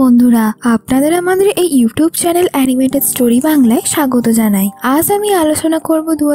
বন্ধুরা, আপনাদের আমাদের এই ইউটিউব চ্যানেল অ্যানিমেটেড স্টোরি বাংলায় স্বাগত জানাই। আজ আমি আলোচনা করব দু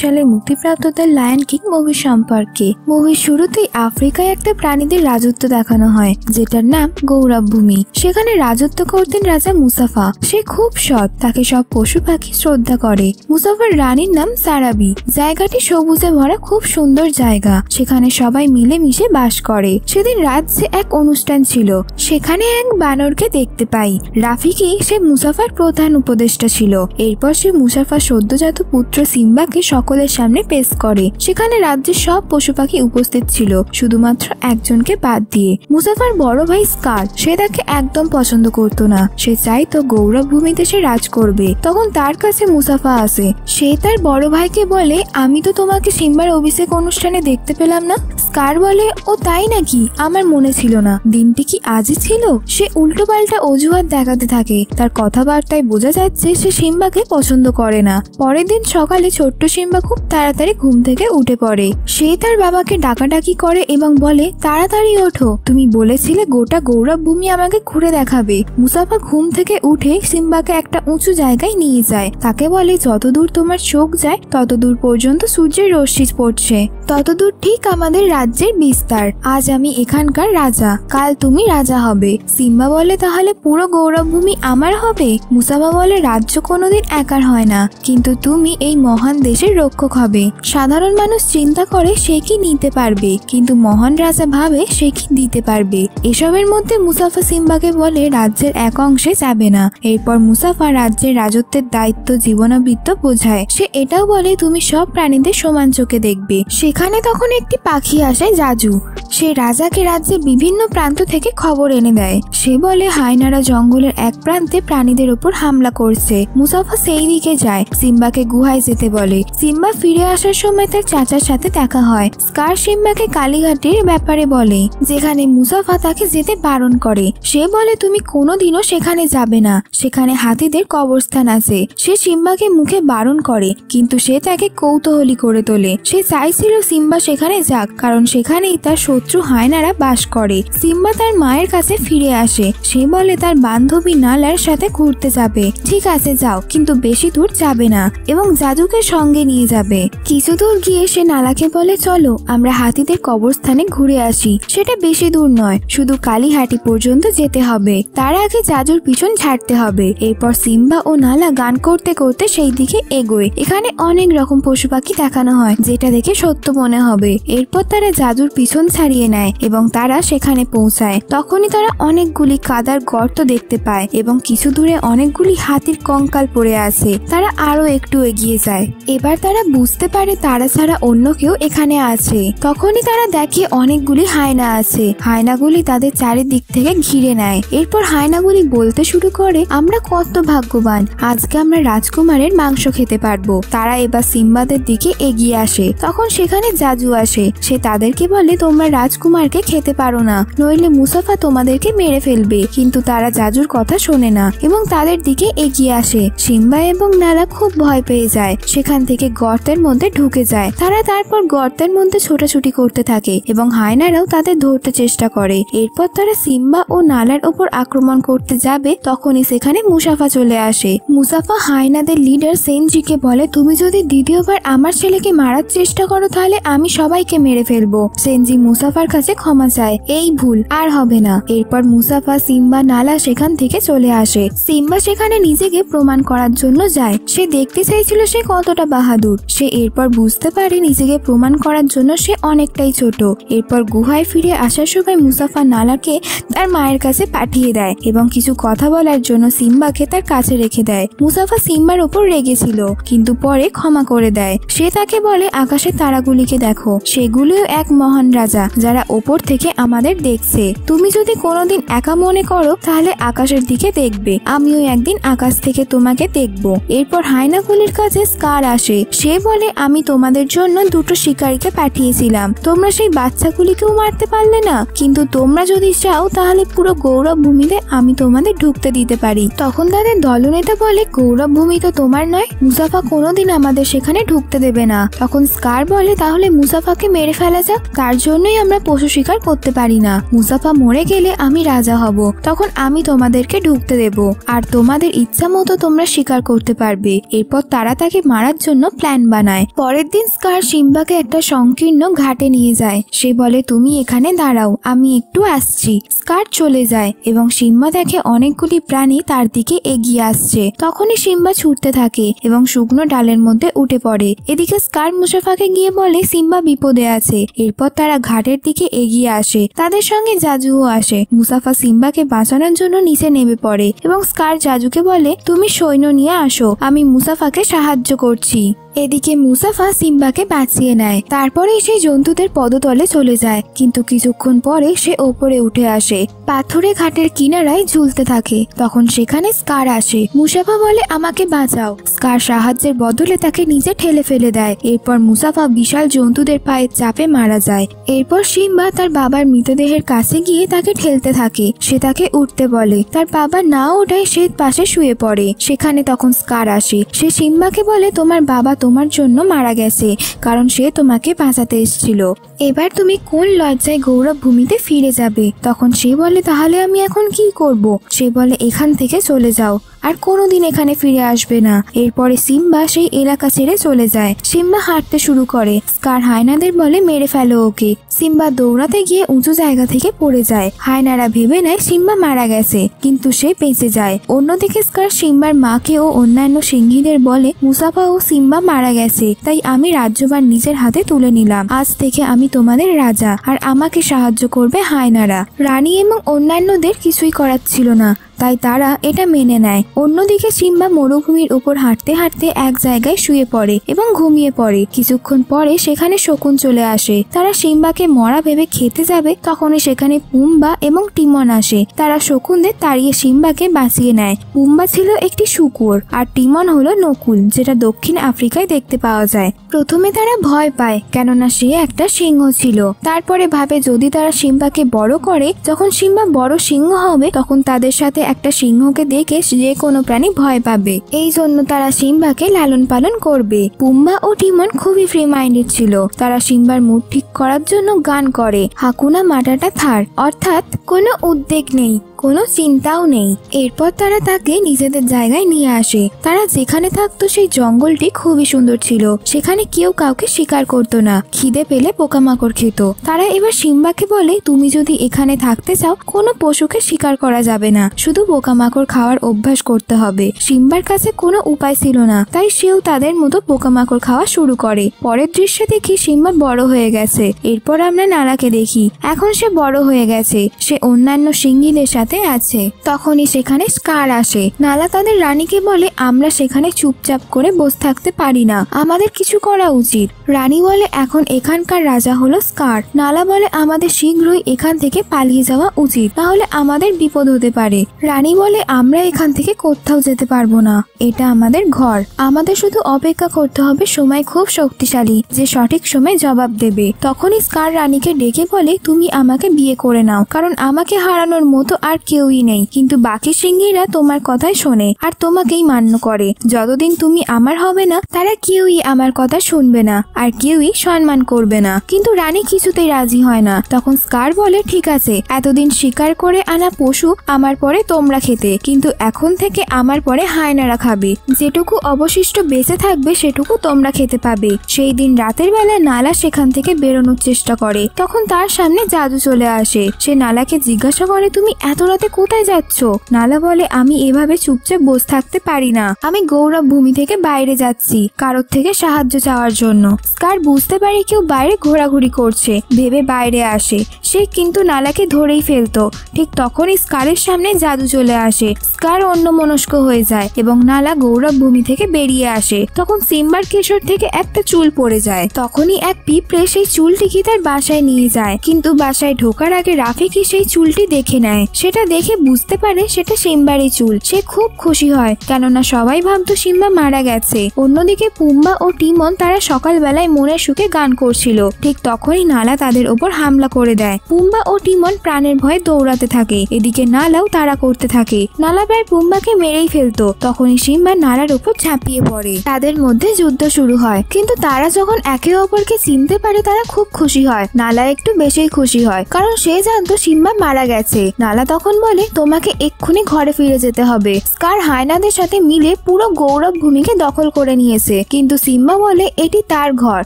সালে মুক্তিপ্রাপ্ত দ্য লায়ন কিং মুভি সম্পর্কে। মুভির শুরুতেই আফ্রিকায় একটা প্রাণীদের রাজত্ব দেখানো হয়, যেটার নাম গৌরব ভূমি সেখানে রাজত্ব করতেন রাজা মুসাফা। সে খুব সৎ, তাকে সব পশু পাখি শ্রদ্ধা করে। মুসাফার রানীর নাম সারাবি। জায়গাটি সবুজে ভরা খুব সুন্দর জায়গা। সেখানে সবাই মিলেমিশে বাস করে। সেদিন রাজ্যে এক অনুষ্ঠান ছিল। সেখানে এক বানরকে দেখতে পাই। রাফিকি সে মুসাফার প্রধান উপদেষ্টা ছিল। এরপর সে মুসাফার সদ্যজাত পুত্র সিম্বাকে সকলের সামনে পেশ করে। সেখানে রাজ্যের সব পশু পাখি উপস্থিত ছিল, শুধুমাত্র একজনকে বাদ দিয়ে। মুসাফার বড় ভাই স্কার, সে তাকে একদম পছন্দ করতো না। সে চাইতো গৌরব ভূমিতে সে রাজ করবে। তখন তার কাছে মুসাফা আসে। সে তার বড় ভাইকে বলে, আমি তো তোমাকে সিম্বার অভিষেক অনুষ্ঠানে দেখতে পেলাম না। স্কার বলে, ও তাই নাকি? আমার মনে ছিল না। দিনটি কি আজই ছিল? সে উল্টো পাল্টা অজুহাত দেখাতে থাকে। তার কথাবার্তায় বোঝা যাচ্ছে সে সিম্বাকে পছন্দ করে না। পরের দিন সকালে ছোট্ট সিম্বা খুব তাড়াতাড়ি ঘুম থেকে উঠে পড়ে। সে তার বাবাকে ডাকাডাকি করে এবং বলে, তাড়াতাড়ি ওঠো। তুমি বলেছিলে গোটা গৌরব ভূমি আমাকে ঘুরে দেখাবে। মুসাফা ঘুম থেকে উঠে সিম্বাকে একটা উঁচু জায়গায় নিয়ে যায়। তাকে বলে, যতদূর তোমার চোখ যায়, ততদূর পর্যন্ত সূর্যের রশ্মি পড়ছে। ততদূর ঠিক আমাদের রাজ্যের বিস্তার। আজ আমি এখানকার রাজা। কাল তুমি রাজা হবে। সিম্বা বলে, তাহলে পুরো গৌরবভূমি আমার হবে? মুসাফা বলে, রাজ্য কোনোদিন একার হয় না, কিন্তু তুমি এই মহান দেশের রক্ষক হবে। সাধারণ মানুষ চিন্তা করে সে কি নিতে পারবে, কিন্তু মহান রাজা ভাবে সে কি দিতে পারবে। এসবের মধ্যে মুসাফা সিম্বাকে বলে, রাজ্যের এক অংশে যাবে না। এরপর মুসাফা রাজ্যের রাজত্বের দায়িত্ব জীবনাবৃত্ত বোঝায়। সে এটাও বলে, তুমি সব প্রাণীদের সমান চোখে দেখবে। সেখানে তখন একটি পাখি আসে, জাজু। সে রাজাকে রাজ্যের বিভিন্ন প্রান্ত থেকে খবর এনে দেয়। বলে হায়নারা জঙ্গলের এক প্রান্তে প্রাণীদের ওপর হামলা করছে। মুসাফা সেই দিকে যায়, সিম্বাকে গুহায় যেতে বলে। সিম্বা ফিরে আসার সময় তার চাচার সাথে দেখা হয়। স্কার সিম্বাকে কালীঘাটের ব্যাপারে বলে, যেখানে মুসাফা তাকে যেতে বারণ করে। সে বলে, তুমি কোনোদিনও সেখানে যাবে না। সেখানে হাতিদের কবরস্থান আছে। সে সিম্বাকে মুখে বারণ করে, কিন্তু সে তাকে কৌতূহলী করে তোলে। সে চাইছিল সিম্বা সেখানে যাক, কারণ সেখানেই তার শত্রু হায়নারা বাস করে। সিম্বা তার মায়ের কাছে ফিরে আসে। সে বলে, তার বান্ধবী নালার সাথে ঘুরতে যাবে। ঠিক আছে, যাও, কিন্তু বেশি দূর যাবে না এবং জাদুকে সঙ্গে নিয়ে যাবে। কিছু দূর গিয়ে সে নালাকে বলে, চলো, আমরা হাতিদের কবরস্থানে ঘুরে আসি। সেটা বেশি দূর নয়, শুধু কালীহাটি পর্যন্ত যেতে হবে। তার আগে জাদুর পিছন ছাড়তে হবে। এরপর সিম্বা ও নালা গান করতে করতে সেই দিকে এগোয়। এখানে অনেক রকম পশু পাখি দেখানো হয়, যেটা দেখে সত্য মনে হবে। এরপর তারা জাদুর পিছন ছাড়িয়ে নেয় এবং তারা সেখানে পৌঁছায়। তখনই তারা অনেকগুলি কাদার গর্ত দেখতে পায় এবং কিছু দূরে অনেকগুলি হাতির কঙ্কাল পড়ে আছে। তারা আরও একটু এগিয়ে যায়। এবার তারা বুঝতে পারে তারা ছাড়া অন্য কেউ এখানে আছে। তখনই তারা দেখে অনেকগুলি হায়না আছে। হায়নাগুলি তাদের চারিদিক থেকে ঘিরে নেয়। এরপর হায়নাগুলি বলতে শুরু করে, আমরা কত ভাগ্যবান, আজকে আমরা রাজকুমারের মাংস খেতে পারব। তারা এবার সিম্বাদের দিকে এগিয়ে আসে। তখন সেখানে জাজু আসে। সে তাদেরকে বলে, তোমরা রাজকুমারকে খেতে পারো না, নইলে মুসাফা তোমাদেরকে মেরে ফেলবে। কিন্তু তারা জাজুর কথা শোনে না এবং তাদের দিকে এগিয়ে আসে। সিম্বা এবং নালা খুব ভয় পেয়ে যায়। সেখান থেকে গর্তের মধ্যে ঢুকে যায়। তারা তারপর গর্তের মধ্যে ছোটাছুটি করতে থাকে এবং হায়নারাও তাদের ধরতে চেষ্টা করে। এরপর তারা সিম্বা ও নালার ওপর আক্রমণ করতে যাবে, তখনই সেখানে মুসাফা চলে আসে। মুসাফা হায়নাদের লিডার সেনজিকে বলে, তুমি যদি দ্বিতীয়বার আমার ছেলেকে মারার চেষ্টা করো, তাহলে আমি সবাইকে মেরে ফেলব। সেনজি মুসাফার কাছে ক্ষমা চায়, এই ভুল আর হবে না। এরপর মুসাফা সিম্বা, নালা সেখান থেকে চলে আসে। সিম্বা সেখানে নিজেকে প্রমাণ করার জন্য যায়। সে দেখতে চাইছিল সে কতটা বাহাদুর। সে এরপর বুঝতে পারে নিজেকে প্রমাণ করার জন্য সে অনেকটাই ছোট। এরপর গুহায় ফিরে আসার সময় মুসাফা নালাকে তার মায়ের কাছে পাঠিয়ে দেয় এবং কিছু কথা বলার জন্য সিম্বাকে তার কাছে রেখে দেয়। মুসাফা সিম্বার ওপর রেগেছিল কিন্তু পরে ক্ষমা করে দেয়। সে তাকে বলে, আকাশের তারাগুলিকে দেখো। সেগুলিও এক মহান রাজা, যারা ওপর থেকে আমাদের দেখছে। তুমি যদি কোনোদিন একা মনে করো, তাহলে আকাশের দিকে দেখবে। আমিও একদিন আকাশ থেকে তোমাকে দেখব। এরপর হায়নাগুলির কাছে স্কার আসে। সে বলে আমি তোমাদের জন্য দুটো শিকারীকে পাঠিয়েছিলাম। তোমরা সেই বাচ্চাগুলিকেও মারতে পারলে না। কিন্তু তোমরা যদি চাও, তাহলে পুরো গৌরব ভূমিতে আমি তোমাদের ঢুকতে দিতে পারি। তখন তাদের দলনেতা বলে গৌরব ভূমি তো তোমার নয়। মুসাফা কোনোদিন আমাদের সেখানে ঢুকতে দেবে না। তখন স্কার বলে, তাহলে মুসাফাকে মেরে ফেলা যাক। তার জন্যই আমরা আমরা পশু শিকার করতে পারি না। মুসাফা মরে গেলে আমি রাজা হব। তখন আমি তোমাদেরকে ঢুকতে দেব। আর তোমাদের ইচ্ছা মতো তোমরা শিকার করতে পারবে। এরপর তারা তাকে মারার জন্য প্ল্যান বানায়। পরের দিন স্কার সিম্বাকে একটা সংকীর্ণ ঘাটে নিয়ে যায়। সে বলে, তুমি এখানে দাঁড়াও, আমি একটু আসছি। স্কার চলে যায় এবং সিম্বা দেখে অনেকগুলি প্রাণী তার দিকে এগিয়ে আসছে। তখনই সিম্বা ছুটতে থাকে এবং শুকনো ডালের মধ্যে উঠে পড়ে। এদিকে স্কার মুসাফাকে গিয়ে বলে, সিম্বা বিপদে আছে। এরপর তারা ঘাটের দিকে এগিয়ে আসে। তাদের সঙ্গে জাজুও আসে। মুসাফা সিম্বাকে বাঁচানোর জন্য নিচে নেমে পড়ে এবং স্কার জাজুকে বলে, তুমি সৈন্য নিয়ে আসো, আমি মুসাফাকে সাহায্য করছি। এদিকে মুসাফা সিম্বাকে বাঁচিয়ে নেয়। তারপরে সেই জন্তুদের পদতলে চলে যায়, কিন্তু কিছুক্ষণ পরে সে ওপরে উঠে আসে। পাথরে ঘাটের কিনারায় ঝুলতে থাকে। তখন সেখানে স্কার আসে। মুসাফা বলে, আমাকে বাঁচাও। স্কার সাহায্যের বদলে তাকে নিজে ঠেলে ফেলে দেয়। এরপর মুসাফা বিশাল জন্তুদের পায়ে চাপে মারা যায়। এরপর সিম্বা তার বাবার মৃতদেহের কাছে গিয়ে তাকে ঠেলতে থাকে। সে তাকে উঠতে বলে। তার বাবা না ওঠায় সে পাশে শুয়ে পড়ে। সেখানে তখন স্কার আসে। সে সিম্বাকে বলে, তোমার বাবা তোমার জন্য মারা গেছে, কারণ সে তোমাকে বাঁচাতে এসেছিল। এবার তুমি কোন লজ্জায় গৌরব ভূমিতে ফিরে যাবে? তখন সে বলে, তাহলে আমি এখন কি করব? সে বলে, এখান থেকে চলে যাও। আর কোনোদিন এখানে ফিরে আসবে না। এরপরে সিম্বা সেই এলাকা ছেড়ে চলে যায়। সিম্বা হাঁটতে শুরু করে। স্কার হায়নাদের বলে, মেরে ফেলো ওকে। সিম্বা দৌড়াতে গিয়ে উঁচু জায়গা থেকে পড়ে যায়। হায়নারা ভেবে নেয়, সিম্বা মারা গেছে, কিন্তু সে বেঁচে যায়। অন্যদিকে স্কার সিম্বার মাকে ও অন্যান্য সিংহীদের বলে, মুসাফা ও সিম্বা মারা গেছে, তাই আমি রাজ্যবার নিজের হাতে তুলে নিলাম। আজ থেকে আমি তোমাদের রাজা, আর আমাকে সাহায্য করবে হায়নারা। রানী এবং অন্যান্যদের কিছুই করার ছিল না। তাই তারা এটা মেনে নেয়। অন্যদিকে সিম্বা মরুভূমির উপর হাঁটতে হাঁটতে এক জায়গায় শুয়ে পড়ে এবং ঘুমিয়ে পড়ে। কিছুক্ষণ পরে সেখানে শকুন চলে আসে। তারা সিম্বাকে মরা ভেবে খেতে যাবে, তখনই সেখানে পুম্বা এবং টিমন আসে। তারা শকুনদের তাড়িয়ে সিম্বাকে বাঁচিয়ে নেয়। পুম্বা ছিল একটি শুকুর, আর টিমন হলো নকুল, যেটা দক্ষিণ আফ্রিকায় দেখতে পাওয়া যায়। প্রথমে তারা ভয় পায়, কেননা সে একটা সিংহ ছিল। তারপরে ভাবে যদি তারা সিম্বাকে বড় করে, যখন সিম্বা বড় সিংহ হবে, তখন তাদের সাথে একটা সিংহকে দেখে যে কোনো প্রাণী ভয় পাবে। এই জন্য তারা সিম্বাকে লালন পালন করবে। পুম্বা ও টিমন খুবই ফ্রি মাইন্ডেড ছিল। তারা সিম্বার মুড ঠিক করার জন্য গান করে। হাকুনা মাটাটা থার। অর্থাৎ কোনো উদ্বেগ নেই। কোনো চিন্তাও নেই। এরপর তারা তাকে নিজেদের জায়গায় নিয়ে আসে। তারা যেখানে থাকতো সেই জঙ্গলটি খুবই সুন্দর ছিল। সেখানে কেউ কাউকে শিকার করতো না। খিদে পেলে পোকামাকড় খেত। তারা এবার সিম্বাকে বলে, তুমি যদি এখানে থাকতে চাও, কোনো পশুকে শিকার করা যাবে না। শুধু পোকামাকড় খাওয়ার অভ্যাস করতে হবে। সিম্বার কাছে কোনো উপায় ছিল না। তাই সেও তাদের মতো পোকামাকড় খাওয়া শুরু করে। পরের দৃশ্যে দেখি সিম্বা বড় হয়ে গেছে। এরপর আমরা নালাকে দেখি। এখন সে বড় হয়ে গেছে। সে অন্যান্য সিঙ্গিদের সাথে আছে। তখনই সেখানে স্কার আসে। নালা তাদের রানীকে বলে, আমরা সেখানে চুপচাপ করে বসে থাকতে পারি না। আমাদের কিছু করা উচিত। রানী বলে, এখন এখানকার রাজা হলো স্কার। নালা বলে, আমাদের শীঘ্রই এখান থেকে পালিয়ে যাওয়া উচিত। তাহলে আমাদের বিপদ হতে পারে। রানী বলে, আমরা এখান থেকে কোথাও যেতে পারব না। এটা আমাদের ঘর। আমাদের শুধু অপেক্ষা করতে হবে সময় খুব শক্তিশালী, যে সঠিক সময় জবাব দেবে। তখনই স্কার রানীকে ডেকে বলে, তুমি আমাকে বিয়ে করে নাও, কারণ আমাকে হারানোর মতো আর কেউই নেই। কিন্তু বাকি সিংহীরা তোমার কথাই শোনে আর তোমাকেই মান্য করে। যতদিন তুমি আমার হবে না, তারা কেউই আমার কথা শুনবে না আর কেউই সম্মান করবে না। কিন্তু রানী কিছুতেই রাজি হয় না। তখন স্কার বলে, ঠিক আছে, এতদিন শিকার করে আনা পশু আমার পরে তোমরা খেতে। কিন্তু এখন থেকে আমার পরে হায়নারা খাবে। যেটুকু অবশিষ্ট বেঁচে থাকবে, সেটুকু তোমরা খেতে পাবে। সেই দিন রাতের বেলা নালা সেখান থেকে বেরোনোর চেষ্টা করে। তখন তার সামনে জাদু চলে আসে। সে নালাকে জিজ্ঞাসা করে, তুমি এত রাতে কোথায় যাচ্ছ? নালা বলে, আমি এভাবে চুপচাপ বসে থাকতে পারি না। আমি গৌরব ভূমি থেকে বাইরে যাচ্ছি, কারোর থেকে সাহায্য চাওয়ার জন্য। স্কার বুঝতে পারে কেউ বাইরে ঘোরাঘুরি করছে, ভেবে বাইরে আসে। সে কিন্তু নালাকে ধরেই ফেলতো। ঠিক তখনই স্কারের সামনে জাদু চলে আসে। স্কার অন্য মনস্ক হয়ে যায় এবং নালা গৌরব ভূমি থেকে বেরিয়ে আসে। তখন সিম্বার কেশর থেকে একটা চুল পড়ে যায়। তখনই এক পিঁপড়ে সেই চুলটিকে তার বাসায় নিয়ে যায়। কিন্তু বাসায় ঢোকার আগে রাফিকি সেই চুলটি দেখে নেয়। সেটা সেটা দেখে বুঝতে পারে সেটা সিম্বারই চুল। সে খুব খুশি হয়, কেননা সবাই ভাবতো সিম্বা মারা গেছে। অন্যদিকে পুম্বা ও টিমন তারা সকালবেলায় মনের সুখে গান করছিল। ঠিক তখনই নালা তাদের ওপর হামলা করে দেয়। পুম্বা ও টিমন প্রাণের ভয়ে দৌড়াতে থাকে। এদিকে নালাও তারা করতে থাকে। নালা প্রায় পুম্বাকে মেরেই ফেলতো। তখনই সিম্বা নালার উপর ঝাঁপিয়ে পড়ে। তাদের মধ্যে যুদ্ধ শুরু হয়। কিন্তু তারা যখন একে অপরকে চিনতে পারে, তারা খুব খুশি হয়। নালা একটু বেশিই খুশি হয়, কারণ সে জানতো সিম্বা মারা গেছে। নালা তখন বলে, তোমাকে এক্ষুনি ঘরে ফিরে যেতে হবে। স্কার হায়নাদের সাথে মিলে পুরো গৌরব ভূমিকে দখল করে নিয়েছে। কিন্তু সিম্বা বলে, এটি তার ঘর।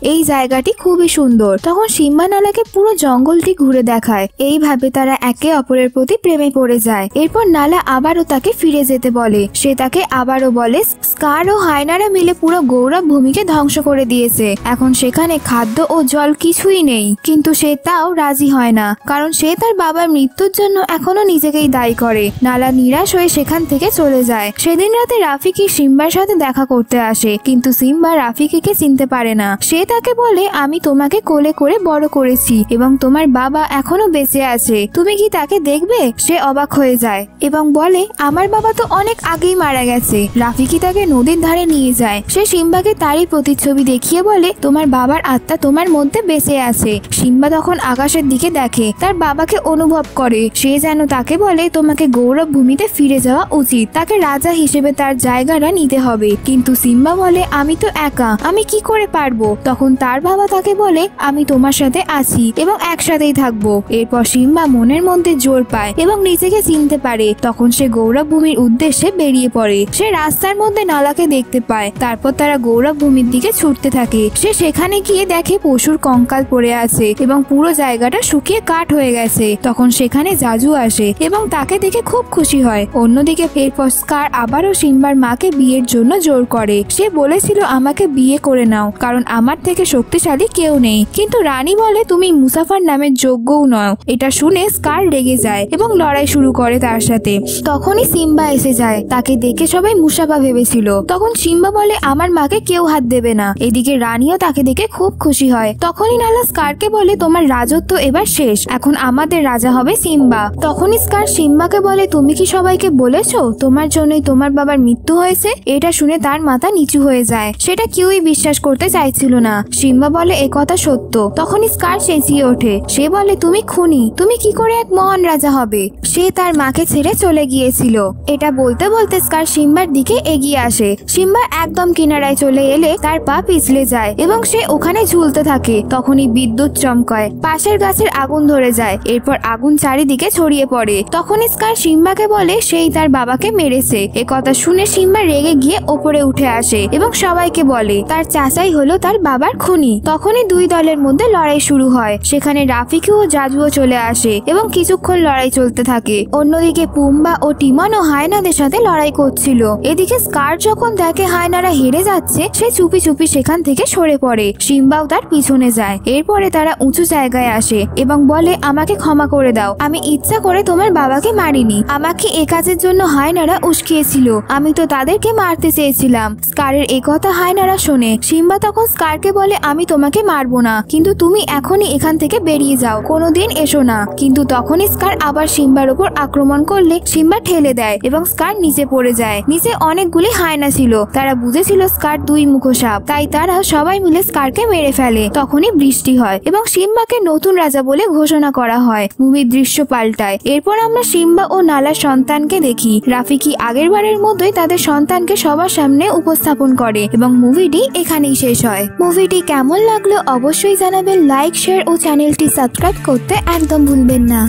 এই জায়গাটি খুবই সুন্দর। তখন সিম্বা নালাকে পুরো জঙ্গলটি ঘুরে দেখায়। এইভাবে তারা একে অপরের প্রতি প্রেমে পড়ে যায়। এরপর নালা আবারও তাকে ফিরে যেতে বলে। সে তাকে আবারও বলে, স্কার ও হায়নারা মিলে পুরো গৌরব ভূমিকে ধ্বংস করে দিয়েছে। এখন সেখানে খাদ্য ও জল কিছুই নেই। কিন্তু সে তাও রাজি হয় না। কারণ সে তার বাবার মৃত্যুর জন্য এখনও নিজেকেই দায়ী করে। নালা নিরাশ হয়ে সেখান থেকে চলে যায়। সেদিন রাতে রাফিকি সিম্বার সাথে দেখা করতে আসে, কিন্তু সিম্বা রাফিকিকে চিনতে পারে না। সে তাকে বলে, আমি তোমাকে কোলে করে বড় করেছি এবং তোমার বাবা এখনও বেঁচে আছে। তুমি কি তাকে দেখবে? সে অবাক হয়ে যায় এবং বলে, আমার বাবা তো অনেক আগেই মারা গেছে। রাফিকি তাকে নদীর ধারে নিয়ে যায়। সে সিম্বাকে তারই প্রতিচ্ছবি দেখিয়ে বলে, তোমার বাবার আত্মা তোমার মধ্যে বেঁচে আছে। সিম্বা তখন আকাশের দিকে দেখে, তার বাবাকে অনুভব করে। সে যেন তাকে বলে, তোমাকে গৌরব ভূমিতে ফিরে যাওয়া উচিত। তাকে রাজা হিসেবে তার জায়গাটা নিতে হবে। কিন্তু সিম্বা বলে, আমি তো একা, আমি কি করে পারব? তখন তার বাবা তাকে বলে, আমি তোমার সাথে আছি এবং একসাথেই থাকব। এরপর সিম্বা মনের মধ্যে জোর পায় এবং নিজেকে চিনতে পারে। তখন সে গৌরব ভূমির উদ্দেশ্যে বেরিয়ে পড়ে। সে রাস্তার মধ্যে নালাকে দেখতে পায়। তারপর তারা গৌরব ভূমির দিকে ছুটতে থাকে। সে সেখানে গিয়ে দেখে পশুর কঙ্কাল পড়ে আছে এবং পুরো জায়গাটা শুকিয়ে কাঠ হয়ে গেছে। তখন সেখানে জাজু আসে এবং তাকে দেখে খুব খুশি হয়। অন্যদিকে এরপর স্কার আবারও সিম্বার মাকে বিয়ের জন্য জোর করে। সে বলেছিল, আমাকে বিয়ে করে নাও, কারণ আমার থেকে শক্তিশালী কেউ নেই। কিন্তু রানী বলে, তুমি মুসাফার নামের যোগ্যও নও। এটা শুনে স্কার রেগে যায় এবং লড়াই শুরু করে তার সাথে। তখনই সিম্বা এসে যায়। তাকে দেখে সবাই মুসাফা ভেবেছিল। তখন সিম্বা বলে, আমার মাকে কেউ হাত দেবে না। এদিকে রানীও তাকে দেখে খুব খুশি হয়। তখনই নালা স্কারকে বলে, তোমার রাজত্ব এবার শেষ। এখন আমাদের রাজা হবে সিম্বা। তখনই স্কার সিম্বাকে বলে, তুমি কি সবাইকে বলেছ তোমার জন্যই তোমার বাবার মৃত্যু হয়েছে? এটা শুনে তার মাথা নিচু হয়ে যায়। সেটা কেউই বিশ্বাস করতে চাইছিল না। সিম্বা বলে, এ কথা সত্য। তখনই স্কার চেঁচিয়ে ওঠে। সে বলে, তুমি খুনি। তুমি কি করে এক মহান রাজা হবে? সে তার মাকে ছেড়ে চলে গিয়েছিল। এটা বলতে বলতে স্কার সিম্বার দিকে এগিয়ে আসে। সিম্বা একদম কিনারায় চলে এলে তার পা পিছলে যায় এবং সে ওখানে ঝুলতে থাকে। তখনই বিদ্যুৎ চমকায়। পাশের গাছের আগুন ধরে যায়। এরপর আগুন চারিদিকে ছড়িয়ে পড়ে। তখনই স্কার সিম্বাকে বলে সেই তার বাবাকে মেরেছে। এ কথা শুনে সিম্বা রেগে গিয়ে ওপরে উঠে আসে এবং সবাইকে বলে, তার চাচাই হলো তার বাবার খুনি। তখনই দুই দলের মধ্যে লড়াই শুরু হয়। সেখানে রাফিকি ও জাজুও চলে আসে এবং কিছুক্ষণ লড়াই চলতে থাকে। অন্যদিকে পুম্বা ও টিমন ও হায়নাদের সাথে লড়াই করছিল। এদিকে স্কার যখন দেখে হায়নারা হেরে যাচ্ছে, সে চুপি চুপি সেখান থেকে সরে পড়ে। সিম্বাও তার পিছনে যায়। এরপরে তারা উঁচু জায়গায় আসে এবং বলে, আমাকে ক্ষমা করে দাও। আমি ইচ্ছা করে তোমার বাবাকে মারিনি। আমাকে এ কাজের জন্য হায়নারা উস্কিয়েছিল। আমি তো তাদেরকে মারতে চেয়েছিলাম। স্কারের এ কথা হায়নারা শোনে। সিম্বা তখন স্কারকে বলে, আমি তোমাকে মারবো না। কিন্তু তুমি এখনই এখান থেকে বেরিয়ে যাও। কোনোদিন এসো না। কিন্তু তখনই স্কার আবার সিম্বার উপর আক্রমণ করলে সিম্বা ঠেলে দেয় এবং স্কার নিচে পড়ে যায়। নিচে অনেকগুলি হায়না ছিল। তারা বুঝেছিল স্কার দুই মুখো সাপ তাই তারা সবাই মিলে স্কারকে মেরে ফেলে। তখনই বৃষ্টি হয় এবং সিম্বাকে নতুন রাজা বলে ঘোষণা করা হয়। মুভির দৃশ্য পাল্টায়। এরপর আমরা সিম্বা ও নালা সন্তানকে দেখি। রাফিকি আগের বারের মতোই তাদের সন্তানকে সবার সামনে উপস্থাপন করে এবং মুভিটি এখানেই শেষ হয়। মুভিটি কেমন লাগল অবশ্যই জানাবেন। লাইক, শেয়ার ও চ্যানেলটি সাবস্ক্রাইব করতে একদম ভুলবেন না।